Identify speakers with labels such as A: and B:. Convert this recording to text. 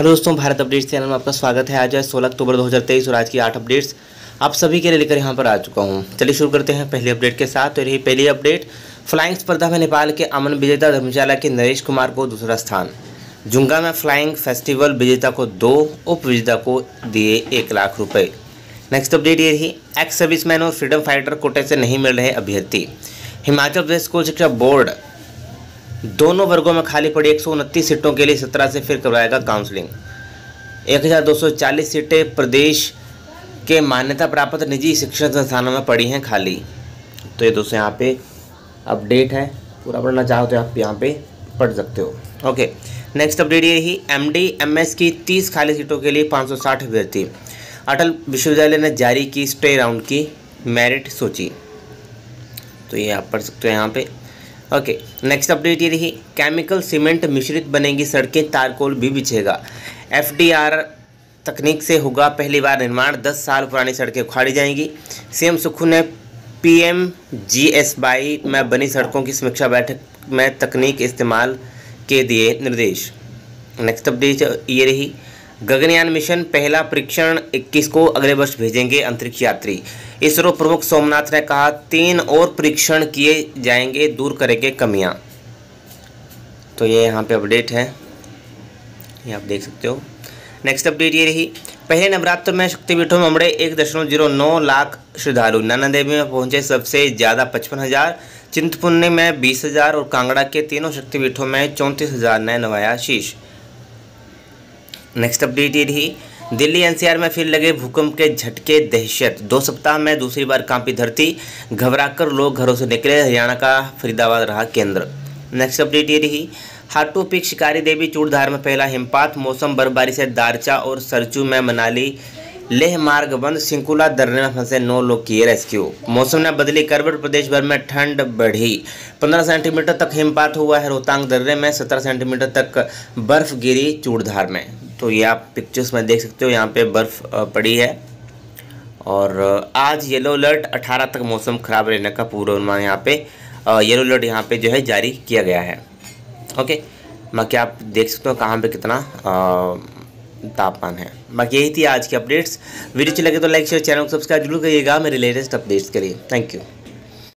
A: Hello दोस्तों, Bharat updates channel में आपका स्वागत है। आज है सोलह अक्टूबर 2023 और आज की आठ अपडेट्स आप सभी के लिए लेकर यहाँ पर आ चुका हूँ। चलिए शुरू करते हैं पहली अपडेट के साथ। और यही पहली अपडेट, फ्लाइंग स्पर्धा में नेपाल के अमन विजेता धर्मशाला के नरेश कुमार को दूसरा स्थान। जुंगा में फ्लाइंग फेस्टिवल विजेता को दो, उप विजेता को दिए एक लाख रुपये नेक्स्ट अपडेट ये रही, एक्स सर्विसमैन और फ्रीडम फाइटर कोटे से नहीं मिल रहे अभ्यर्थी। हिमाचल प्रदेश स्कूल शिक्षा बोर्ड दोनों वर्गों में खाली पड़ी एक सौ उनतीस सीटों के लिए सत्रह से फिर करवाएगा काउंसलिंग। 1240 सीटें प्रदेश के मान्यता प्राप्त निजी शिक्षण संस्थानों में पड़ी हैं खाली। तो ये दोस्तों यहाँ पे अपडेट है। पूरा पढ़ना चाहो तो आप यहाँ पे पढ़ सकते हो। ओके नेक्स्ट अपडेट ये ही एम डी एम एस की 30 खाली सीटों के लिए 560 अभ्यर्थी। अटल विश्वविद्यालय ने जारी की स्टे राउंड की मेरिट सूची। तो ये आप पढ़ सकते हो यहाँ पे। ओके नेक्स्ट अपडेट ये रही केमिकल सीमेंट मिश्रित बनेगी, सड़कें, तारकोल भी बिछेगा। एफडीआर तकनीक से होगा पहली बार निर्माण 10 साल पुरानी सड़कें उखाड़ी जाएँगी। सीएम सुखू ने पीएम जीएसवाई में बनी सड़कों की समीक्षा बैठक में तकनीक इस्तेमाल के दिए निर्देश। नेक्स्ट अपडेट ये रही गगनयान मिशन पहला परीक्षण 21 को अगले वर्ष भेजेंगे अंतरिक्ष यात्री। इसरो प्रमुख सोमनाथ ने कहा, तीन और परीक्षण किए जाएँगे, दूर करेंगे कमियाँ। तो ये यहाँ पे अपडेट है। ये आप देख सकते हो। नेक्स्ट अपडेट ये रही, पहले नवरात्र में शक्तिपीठों में उमड़े एक दशमलव ज़ीरो नौ लाख श्रद्धालु। नैना देवी में पहुँचे सबसे ज़्यादा पचपन हज़ार, चिंतपुर्णी में बीस हज़ार और कांगड़ा के तीनों शक्तिपीठों में चौंतीस हज़ार ने नवाया शीश नेक्स्ट अपडेट ये रही। दिल्ली एनसीआर में फिर लगे भूकंप के झटके, दहशत। दो सप्ताह में दूसरी बार कांपी धरती, घबराकर लोग घरों से निकले, हरियाणा का फरीदाबाद रहा केंद्र। नेक्स्ट अपडेट ये रही। हाटू पिक शिकारी देवी चूड़धार में पहला हिमपात, मौसम बर्फबारी से दारचा और सरचू में मनाली लेह मार्ग बंद, सिंकुला दर्रे में फंसे नौ लोग किए रेस्क्यू। मौसम ने बदली करवट, प्रदेश भर में ठंड बढ़ी। 15 सेंटीमीटर तक हिमपात हुआ है रोहतांग दर्रे में 17 सेंटीमीटर तक बर्फ़ गिरी चूड़धार में। तो ये आप पिक्चर्स में देख सकते हो, यहाँ पे बर्फ़ पड़ी है। और आज येलो अलर्ट 18 तक मौसम ख़राब रहने का पूर्वानुमान यहाँ पे येलो अलर्ट यहाँ पे जो है जारी किया गया है। ओके बाकी आप देख सकते हो कहाँ पे कितना तापमान है। बाकी यही थी आज की अपडेट्स वीडियो अच्छी लगे तो लाइक शेयर चैनल को सब्सक्राइब ज़रूर करिएगा मेरे लेटेस्ट अपडेट्स के लिए। Thank you